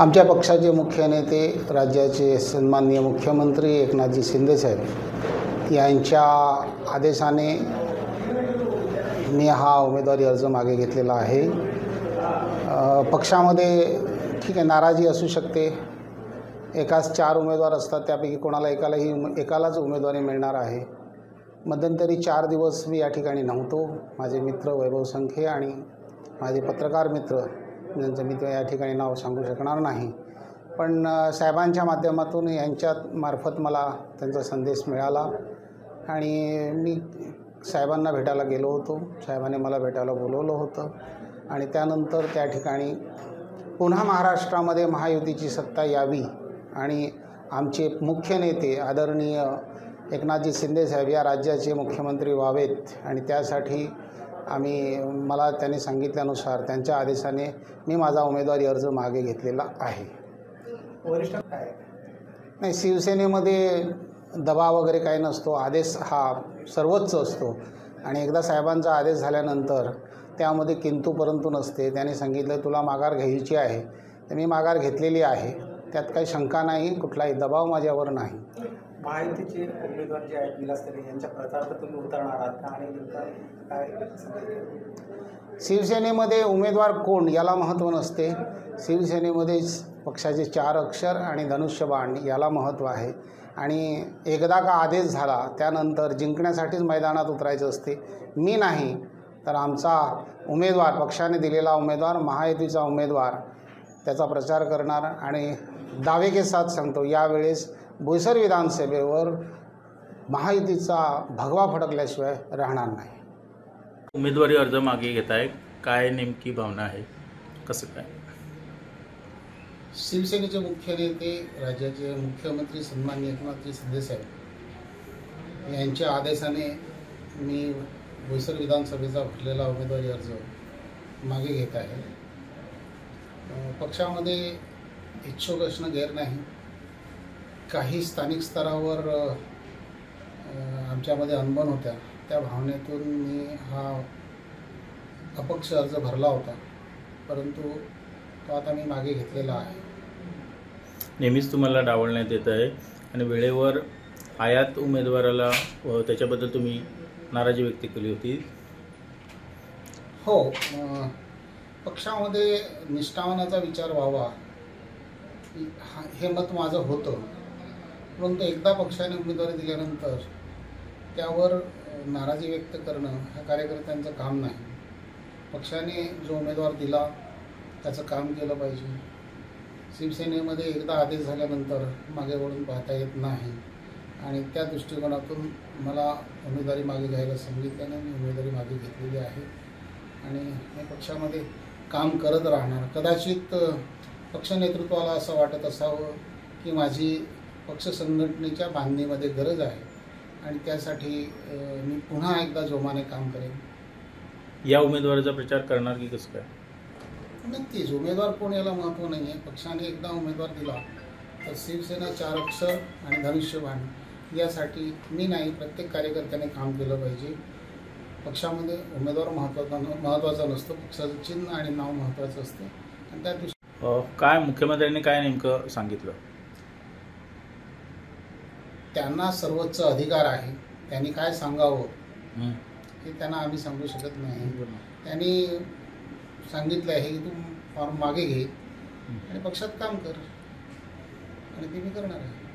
आमच्या पक्षाचे मुख्य नेते राज्याचे सन्माननीय मुख्यमंत्री एकनाथजी शिंदेसाहेब यांच्या आदेशाने मी हा उमेदवारी अर्ज मागे घेतलेला आहे. पक्षामध्ये ठीक आहे नाराजी असू शकते. एकाच चार उमेदवार असतात त्यापैकी कोणाला एकालाही एकालाच उमेदवारी मिळणार आहे. मध्यंतरी चार दिवस मी या ठिकाणी नव्हतो. माझे मित्र वैभव संखे आणि माझे पत्रकार मित्र ज्यांचं मी या ठिकाणी नाव सांगू शकणार नाही. पण साहेबांच्या माध्यमातून यांच्यात मार्फत मला त्यांचा संदेश मिळाला आणि मी साहेबांना भेटायला गेलो होतो. साहेबांनी मला भेटायला बोलवलं होतं आणि त्यानंतर त्या ठिकाणी पुन्हा महाराष्ट्रामध्ये महायुतीची सत्ता यावी आणि आमचे मुख्य नेते आदरणीय एकनाथजी शिंदेसाहेब या राज्याचे मुख्यमंत्री व्हावेत आणि त्यासाठी आम्ही मला त्यांनी सांगितल्यानुसार त्यांच्या आदेशाने मी माझा उमेदवारी अर्ज मागे घेतलेला आहे. वरिष्ठ काय? नाही शिवसेनेमध्ये दबाव वगैरे काही नसतो. आदेश हा सर्वोच्च असतो. आणि एकदा साहेबांचा आदेश झाल्यानंतर त्यामध्ये किंतु परंतु नसते. त्यांनी सांगितलं तुला माघार घ्यायची आहे. तर मी माघार घेतलेली आहे. त्यात काही शंका नाही कुठलाही दबाव माझ्यावर नाही. महायुतीचे उमेदवार जे आहेत विलास तरे यांच्या प्रचारात तुम्ही उतरणार आहात का? आणि नेमकं काय शिवसेनेमध्ये उमेदवार कोण याला महत्त्व नसते. शिवसेनेमध्ये पक्षाचे चार अक्षर आणि धनुष्यबाण याला महत्त्व आहे. आणि एकदा का आदेश झाला त्यानंतर जिंकण्यासाठीच मैदानात उतरायचं असते. मी नाही तर आमचा उमेदवार पक्षाने दिलेला उमेदवार महायुतीचा उमेदवार त्याचा प्रचार करणार. आणि दावे के साथ सांगतो यावेळेस बोईसर विधानसभेवर महायुतीचा भगवा फडकल्याशिवाय राहणार नाही. उमेदवारी अर्ज मागे घेत आहे काय नेमकी भावना आहे? कसं काय? शिवसेनेचे मुख्य नेते राज्याचे मुख्यमंत्री सन्माननीय एकनाथजी शिंदेसाहेब यांच्या आदेशाने मी बोईसर विधानसभेचा भरलेला उमेदवारी अर्ज मागे घेत आहे. पक्षामध्ये इच्छुक असणं गैर नाही. काही स्थानिक स्तरावर आमच्यामध्ये अनबन होत्या. त्या भावनेतून मी हा अपक्ष अर्ज भरला होता. परंतु तो आता मी मागे घेतलेला आहे. नेहमीच तुम्हाला डावलण्यात येत आहे आणि वेळेवर आयात उमेदवाराला व त्याच्याबद्दल तुम्ही नाराजी व्यक्त केली होती. हो पक्षामध्ये निष्ठावनाचा विचार व्हावा हा- हे मत माझं होतं. परंतु एकदा पक्षाने उमेदवारी दिल्यानंतर त्यावर नाराजी व्यक्त करणं ह्या कार्यकर्त्यांचं काम नाही. पक्षाने जो उमेदवार दिला त्याचं काम केलं पाहिजे. शिवसेनेमध्ये एकदा आदेश झाल्यानंतर मागे वळून पाहता येत नाही. आणि त्या दृष्टिकोनातून मला उमेदवारी मागे घ्यायला सांगितल्याने मी उमेदवारी मागे घेतलेली आहे. आणि या पक्षामध्ये काम करत राहणार. कदाचित पक्ष नेतृत्वाला असं वाटत असावं की माझी पक्ष संघटनेच्या बांधणीमध्ये गरज आहे. आणि त्यासाठी मी पुन्हा एकदा जोमाने काम करेन. या उमेदवाराचा प्रचार करणार की कसं काय? नक्कीच. उमेदवार कोण याला महत्त्व नाही आहे. पक्षाने एकदा उमेदवार दिला तर शिवसेना चार अक्षर आणि धनुष्यबाण यासाठी मी नाही प्रत्येक कार्यकर्त्याने काम केलं पाहिजे. पक्षामध्ये उमेदवार महत्त्वाचा महत्त्वाचा नसतो. पक्षाचं चिन्ह आणि नाव महत्त्वाचं असतं. आणि त्या अ, काय मुख्यमंत्र्यांनी काय नेमकं सांगितलं? त्यांना सर्वोच्च अधिकार आहे. त्यांनी काय सांगावं? हं. त्यांना आम्ही सांगू शकत नाही. त्यांनी सांगितलं आहे की तू फॉर्म मागे घे आणि पक्षात काम कर. आणि ते मी करणार आहे.